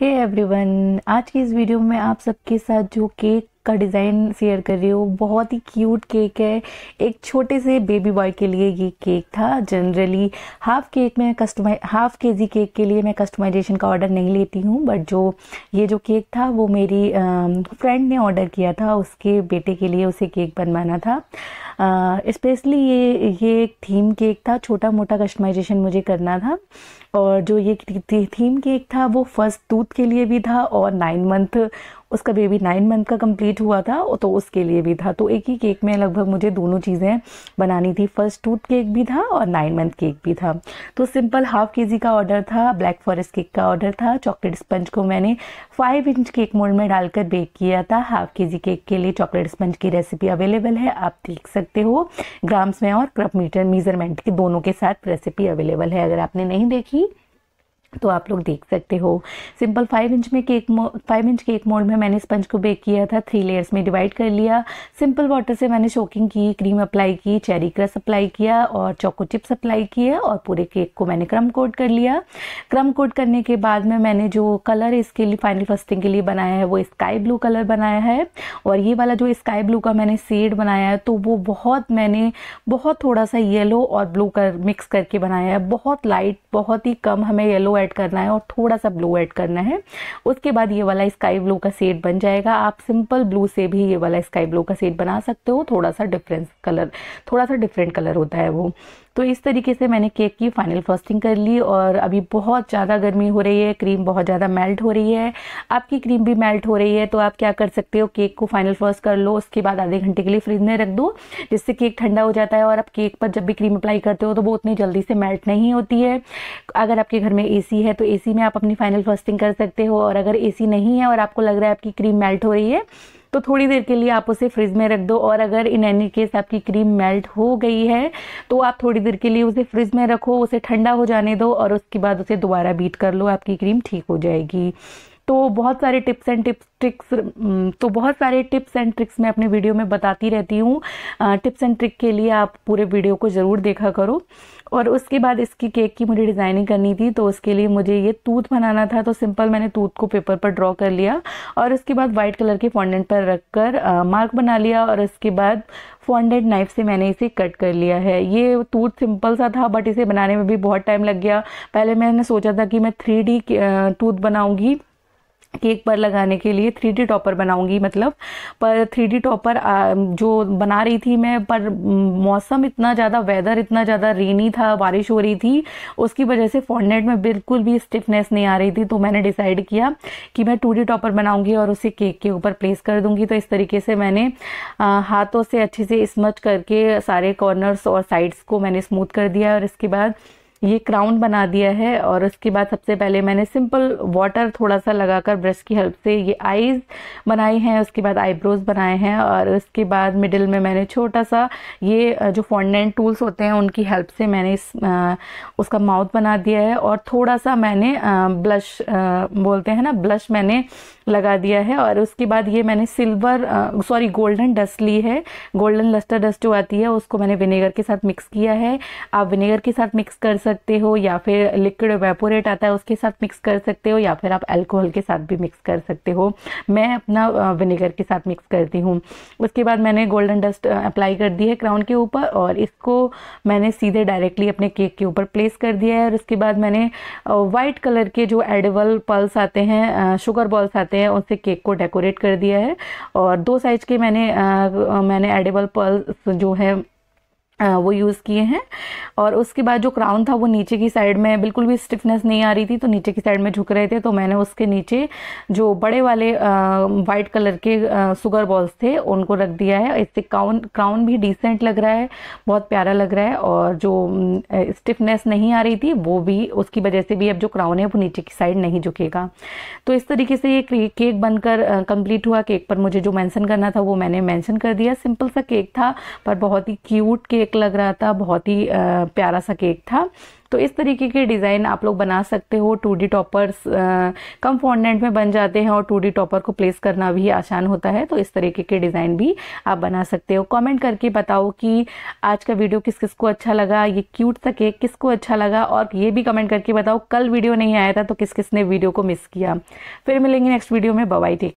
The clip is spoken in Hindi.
हे hey एवरीवन आज की इस वीडियो में आप सबके साथ जो केक का डिज़ाइन शेयर कर रही हूँ, बहुत ही क्यूट केक है। एक छोटे से बेबी बॉय के लिए ये केक था। जनरली हाफ़ केक में कस्टमाइ हाफ़ के जी केक के लिए मैं कस्टमाइजेशन का ऑर्डर नहीं लेती हूँ बट जो ये जो केक था वो मेरी फ्रेंड ने ऑर्डर किया था, उसके बेटे के लिए उसे केक बनवाना था। स्पेशली ये ये एक थीम केक था छोटा मोटा कस्टमाइजेशन मुझे करना था। और जो ये थीम केक था, वो फ़र्स्ट टूथ के लिए भी था और नाइन मंथ उसका बेबी नाइन मंथ का कंप्लीट हुआ था तो उसके लिए भी था। तो एक ही केक में लगभग मुझे दोनों चीज़ें बनानी थी। फ़र्स्ट टूथ केक भी था और नाइन मंथ केक भी था। तो सिंपल हाफ़ के जी का ऑर्डर था ब्लैक फॉरेस्ट केक का ऑर्डर था चॉकलेट स्पंज को मैंने फाइव इंच केक मोल्ड में डालकर बेक किया था। हाफ़ के जी केक के लिए चॉकलेट स्पंज की रेसिपी अवेलेबल है, आप देख सकते हो। ग्राम्स में और क्रप मीटर मीजरमेंट के दोनों के साथ रेसिपी अवेलेबल है, अगर आपने नहीं देखी। तो आप लोग देख सकते हो। सिंपल फाइव इंच में cake five inch cake mould में मैंने स्पंज को बेक किया था थ्री लेयर्स में डिवाइड कर लिया। सिंपल वाटर से मैंने शोकिंग की क्रीम अप्लाई की चेरी क्रस अप्लाई किया और चोको चिप्स अप्लाई किया और पूरे केक को मैंने क्रम कोट कर लिया। क्रम कोट करने के बाद में मैंने जो कलर इसके लिए फाइनल फस्टिंग के लिए बनाया है, वो स्काई ब्लू कलर बनाया है। और ये वाला जो स्काई ब्लू का मैंने सेड बनाया है तो वो बहुत मैंने बहुत थोड़ा सा येलो और ब्लू कर मिक्स करके बनाया है। बहुत लाइट बहुत ही कम हमें येलो ऐड करना है और थोड़ा सा ब्लू ऐड करना है। उसके बाद ये वाला स्काई ब्लू का सेट बन जाएगा। आप सिंपल ब्लू से भी ये वाला स्काई ब्लू का सेट बना सकते हो। थोड़ा सा डिफरेंस कलर थोड़ा सा डिफरेंट कलर होता है वो। तो इस तरीके से मैंने केक की फाइनल फ्रॉस्टिंग कर ली और अभी बहुत ज़्यादा गर्मी हो रही है। क्रीम बहुत ज़्यादा मेल्ट हो रही है। आपकी क्रीम भी मेल्ट हो रही है तो आप क्या कर सकते हो? केक को फाइनल फ्रॉस्ट कर लो। उसके बाद आधे घंटे के लिए फ्रिज में रख दो, जिससे केक ठंडा हो जाता है और आप केक पर जब भी क्रीम अप्लाई करते हो तो वो उतनी जल्दी से मेल्ट नहीं होती है। अगर आपके घर में ए है तो एसी में आप अपनी फाइनल फर्स्टिंग कर सकते हो। और अगर एसी नहीं है और आपको लग रहा है आपकी क्रीम मेल्ट हो रही है तो थोड़ी देर के लिए आप उसे फ्रिज में रख दो। और अगर इन एनी केस आपकी क्रीम मेल्ट हो गई है तो आप थोड़ी देर के लिए उसे फ्रिज में रखो, उसे ठंडा हो जाने दो और उसके बाद उसे दोबारा बीट कर लो, आपकी क्रीम ठीक हो जाएगी। तो बहुत सारे टिप्स एंड टिप्स, ट्रिक्स तो बहुत सारे टिप्स एंड ट्रिक्स मैं अपने वीडियो में बताती रहती हूँ। टिप्स एंड ट्रिक के लिए आप पूरे वीडियो को ज़रूर देखा करो। और उसके बाद इसकी केक की मुझे डिज़ाइनिंग करनी थी तो उसके लिए मुझे ये टूथ बनाना था तो सिंपल मैंने टूथ को पेपर पर ड्रॉ कर लिया। और उसके बाद वाइट कलर के फॉन्डेंट पर रख कर मार्क बना लिया, और उसके बाद फॉन्डेंट नाइफ से मैंने इसे कट कर लिया है। ये टूथ सिंपल सा था, बट इसे बनाने में भी बहुत टाइम लग गया। पहले मैंने सोचा था कि मैं थ्री डी टूथ बनाऊँगी। केक पर लगाने के लिए थ्री डी टॉपर बनाऊँगी मतलब। पर थ्री डी टॉपर जो बना रही थी मैं, पर मौसम इतना ज़्यादा वेदर इतना ज़्यादा रेनी था, बारिश हो रही थी, उसकी वजह से फॉन्डेंट में बिल्कुल भी स्टिफनेस नहीं आ रही थी तो मैंने डिसाइड किया कि मैं टू डी टॉपर बनाऊँगी और उसे केक के ऊपर प्लेस कर दूँगी। तो इस तरीके से मैंने हाथों से अच्छे से स्मच करके सारे कॉर्नर्स और साइड्स को मैंने स्मूथ कर दिया और इसके बाद ये क्राउन बना दिया है और उसके बाद सबसे पहले मैंने सिंपल वाटर थोड़ा सा लगाकर ब्रश की हेल्प से ये आईज बनाई हैं उसके बाद आईब्रोज बनाए हैं और उसके बाद मिडिल में मैंने छोटा सा ये जो फॉन्डेंट टूल्स होते हैं उनकी हेल्प से मैंने इस आ, उसका माउथ बना दिया है और थोड़ा सा मैंने आ, ब्लश आ, बोलते हैं ना ब्लश मैंने लगा दिया है और उसके बाद ये मैंने सिल्वर सॉरी गोल्डन डस्ट ली है। गोल्डन लस्टर डस्ट जो आती है उसको मैंने विनेगर के साथ मिक्स किया है। आप विनेगर के साथ मिक्स कर सकते हो या फिर लिक्विड वेपोरेट आता है उसके साथ मिक्स कर सकते हो या फिर आप अल्कोहल के साथ भी मिक्स कर सकते हो। मैं अपना विनेगर के साथ मिक्स करती हूँ। उसके बाद मैंने गोल्डन डस्ट अप्लाई कर दी है क्राउन के ऊपर और इसको मैंने सीधे डायरेक्टली अपने केक के ऊपर प्लेस कर दिया है और उसके बाद मैंने वाइट कलर के जो एडिबल पल्स आते हैं शुगर बॉल्स आते हैं उससे केक को डेकोरेट कर दिया है। और दो साइज़ के मैंने मैंने एडिबल पल्स जो है वो यूज़ किए हैं। और उसके बाद जो क्राउन था वो नीचे की साइड में बिल्कुल भी स्टिफनेस नहीं आ रही थी तो नीचे की साइड में झुक रहे थे तो मैंने उसके नीचे जो बड़े वाले वाइट कलर के सुगर बॉल्स थे, उनको रख दिया है। इससे क्राउन क्राउन भी डिसेंट लग रहा है, बहुत प्यारा लग रहा है, और जो स्टिफनेस नहीं आ रही थी, वो भी उसकी वजह से भी अब जो क्राउन है वो नीचे की साइड नहीं झुकेगा। तो इस तरीके से ये केक बनकर कंप्लीट हुआ। केक पर मुझे जो मैंशन करना था, वो मैंने मैंशन कर दिया। सिंपल सा केक था, पर बहुत ही क्यूट केक केक लग रहा था, बहुत ही प्यारा सा केक था। तो इस तरीके के डिज़ाइन आप लोग बना सकते हो। टू डी टॉपर्स कम फॉन्डेंट में बन जाते हैं और टू डी टॉपर को प्लेस करना भी आसान होता है। तो इस तरीके के डिज़ाइन भी आप बना सकते हो। कमेंट करके बताओ कि आज का वीडियो किस किस को अच्छा लगा, ये क्यूट सा केक किसको अच्छा लगा और ये भी कमेंट करके बताओ, कल वीडियो नहीं आया था तो किस किस ने वीडियो को मिस किया। फिर मिलेंगे नेक्स्ट वीडियो में। बवाई टेक